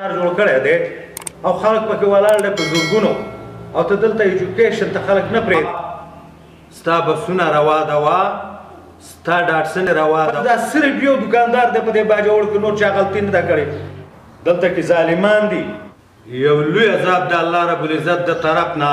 کار جوړ کړی دی او خلک پکې ولاړ دی په زرګونو او ته دلته ایجوکیشن ته خلک نه پرېږدي ستا بسونه روا ده وا ستا ډاټسن روا ده دا صرف یو دکاندار دی په دې باجوړ کې نور چا غلطي نه ده کړې دلته کې ظالمان دي یو لوی عذاب د الله رب العزت د طرف نه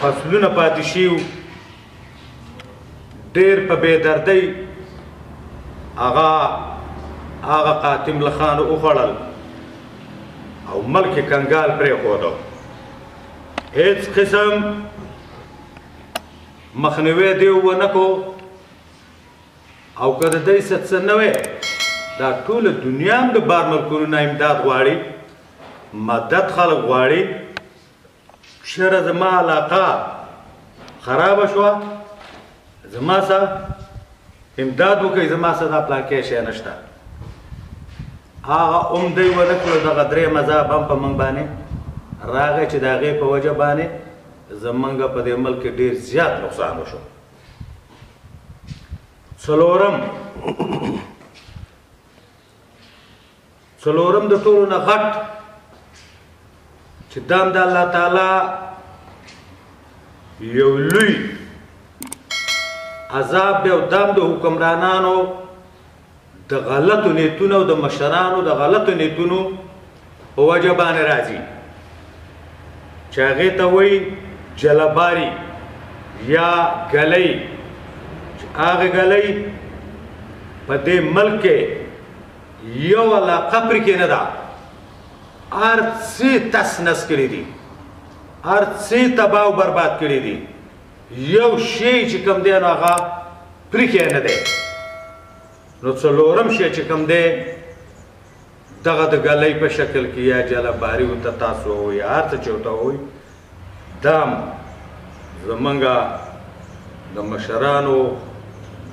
فصلونه پاتې شیو ډیر په بې دردۍ هغه هغه قاتم لخان وخوړل او ملک کنګال پرې خودو هیڅ قسم مخنیوی دی ونکو او که د دې څه څه نه وي دا ټوله دنیا هم د بار ملکونو نه امداد غواړي مدد خلک غواړي شره زما علاقه خراب شوه زما سره امداد وکړئ زما سره دا پلانکی شی نشته هغه هم دی ونه کړو دغه درې مذهب هم په موږ باندې راغی چې د هغې په وجه باندې زمونږ په دې ملک کې ډېر زیات نقصان وشو څلورم څلورم د ټولو نه غټ چې دا د الله تعالی یو لوی عذاب دی او دا د حکمرانانو د غلطو نیتونو او د مشرانو د غلطو نیتونو په وجه باندې راځي چې هغه ته وایي جلباری یا ګلۍ هغه ګلۍ په دې ملک کې یو علاقه پر کې نه ده هر څه تس نس کړي دي هر څه تباہ او برباد کړي دي یو شی چې کم دی نو هغه پر کې نه دی نو څلورم شی چې کم دی دغه د ګلۍ په شکل کې یا جلباري وته تاسو او یا هر څه چوته وي دام زمونږ د مشرانو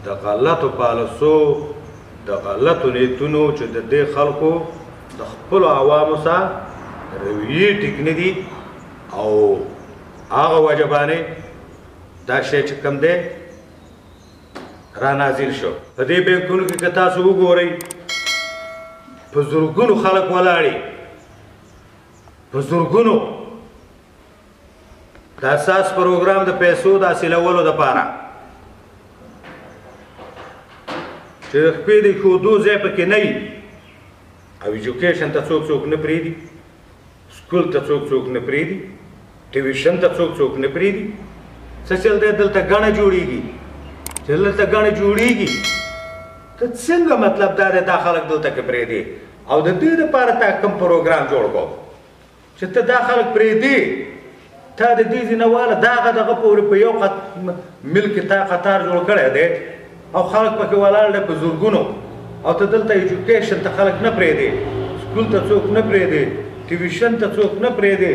د غلطو پالسو د غلطو نیتونو چې د دې خلکو د خپلو عوامو سره رویې ټیک نه دي او هغه وجه باندې دا شی چې کوم دی را نازل شو په دې بینکونو کې که تاسو وګورئ په زرګونو خلک ولاړ په زورګونو د اساس پروګرام د پیسو د حاصلولو لپاره چې د خپې د ښودو ځای پکې نه وي او ایجوکیشن ته څوک څوک نه پرېږدي سکول ته څوک څوک نه پرېږدي ټیویشن ته څوک څوک نه پرېږدي څه چل دی دلته ګڼه جوړېږي چې دلته ګڼه جوړېږي ته څنګه مطلب دا دی دا خلک دلته کې پرېږدي او د دې لپاره تا کوم پروګرام جوړ کو چې ته دا خلک پرې دی تا د دې ځینواله داغه دغه پورې په یو قط ملک تا قطار جوړ کړی دی او خلک پکې ولاړ دی په زورګونو او ته دلته ایجوکیشن ته خلک نه پرې دی سکول ته څوک نه پرې دی ټیویشن ته څوک نه پرې دی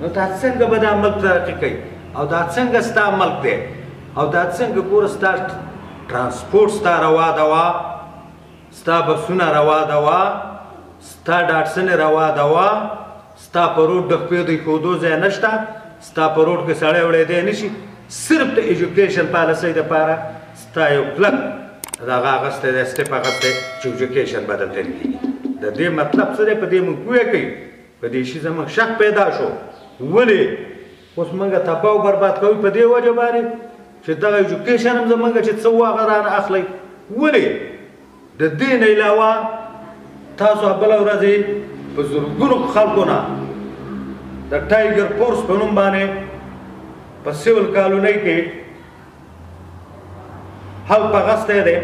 نو تا څنګه به دا ملک ترقي کوي او دا څنګه ستا ملک دی او دا څنګه ګوره ستا ترانسپورټ ستا روا دوا ستا بسونه روا دوا ستا ډاټسنې روا دوا ستا په روډ د خپې د ښودو ځای نشته ستا په روډ کې سړی وړی دی نشي صرف د ایجوکیشن پالیسۍ دپاره ستا یو کلک دغه اخیستی دی سټپ اخیستی چې ایجوکیشن به دلته نه کېږي د دې مطلب څه دی په دې موږ پوه کوي په دې شي زموږ شک پیدا شو ولې اوس موږ تباه او برباد کوي په دې وجه باندې چې دغه ایجوکیشن هم زمونږ چې څه واغه رانه اخلي ولې د دې نه علاوه تاسو بله ورځ په زرګونو خلکو نه د ټایګر فورس په نوم باندې په سیول کالونۍ کې حل په غسته دی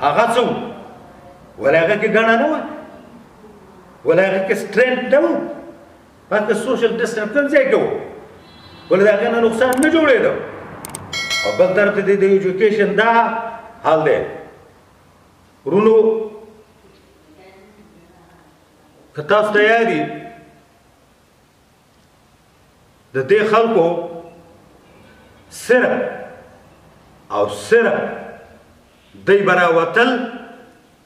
هغه څو ولې هغه کې ګڼه نه وه ولې هغه کې سټرینټ نه وه هلته سوشل ډسټنس کوم ځای کې و ولې د هغې نه نقصان نه جوړېده او بل طرف ته د ایجوکیشن دا حال دی ورونو که تاسو ته یادي د دې خلکو صرف او صرف دوی به راوتل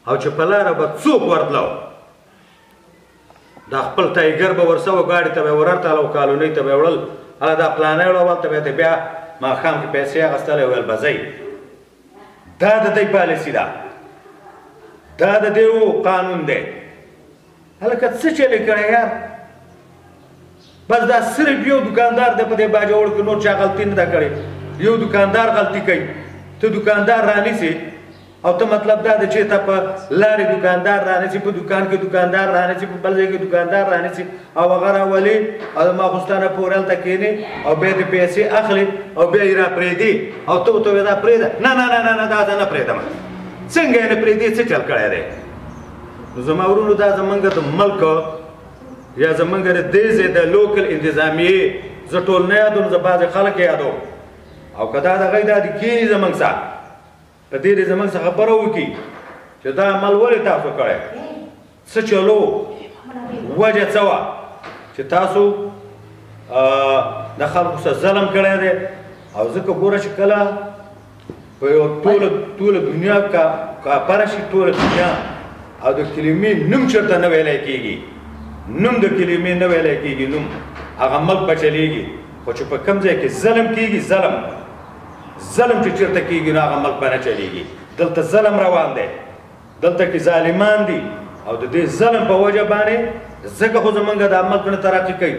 او چې په لاره به څوک ورتلو دا خپل ټایګر به ورسه و ګاډي ته به ورتل او کالونۍ ته به وړل هغه دا پلانې وړه ورته به ته بیا ماښام کې پیسې اخیستلې ویل به ځئ دا د دوی پالیسي ده دا د دیو قانون دی هلکه څه چلی کړی یار بس دا صرف یو دکاندار دی په دې باجوړ کې نور چا غلطي نه ده کړې یو دکاندار غلطي کوي ته دکاندار رانیسې او ته مطلب دا دی چې ته په لارې دکاندار رانیسې په دکان کې دکاندار رانیسې په بل ځای کې دکاندار رانیسې او هغه راولې او د ماخوستانه پورې هلته کښېنې او بیا دې پیسې اخلې او بیا یې راپرېږدې او ته ورته وایې دا پرېږده نه نه نه نه نه دا زه نه پرېږدم څنګه یې نه پرېږدې څه چل کړی دی نو زما ورونو دا زمونږ د ملک یا زمونږ د دې ځای د لوکل انتظامیې زه ټول نه یادوم زه بعضې خلک یادوم او که دا د هغوی دا د کیني زمونږ سره په دې دې زمونږ څخه خبره وکړي چې دا عمل ولې تاسو کړی څه چلو وجه څه وه چې تاسو د خلکو سره ظلم کړی دی او ځکه ګوره چې کله په یو ټوله ټوله دنیا کا کاپر شي ټوله دنیا او د کلمې نوم چرته نه ویلای کیږي نوم د کلمې نه ویلای کیږي نوم هغه ملک بچلیږي خو چې په کم ځای کې ظلم کیږي ظلم ظلم چې چرته کیږي نو هغه ملک باندې چلیږي دلته ظلم روان دی دلته کې ظالمان دي او د دې ظلم په وجه باندې ځکه خو زمونږ د ملک نه ترقي کوي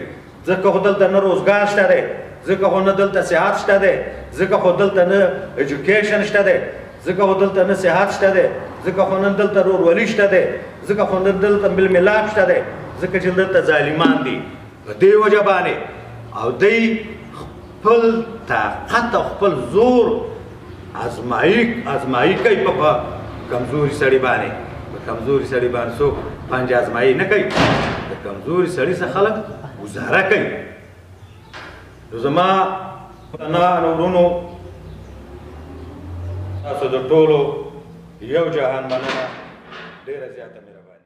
ځکه خو دلته نه روزګار شته دی ځکه خو نه دلته صحت شته دی ځکه خو دلته نه ایجوکیشن شته دی ځکه خو دلته نه صحت شته دی ځکه خو نه دلته رورولي شته دی ځکه خو نه دلته بل ملاک شته دی ځکه چې دلته ظالمان دي په دې وجه باندې او دی خپل طاقت او خپل زور ازمایي ازمایي کوي په کمزوري سړي باندې په کمزوري سړي باندې څوک پنج ازمایي نه کوي د کمزوري سړي څخه خلک گزاره کوي نو زما پناه ورونو تاسو د ټولو یو جهان مننه ډېره زیاته مهرباني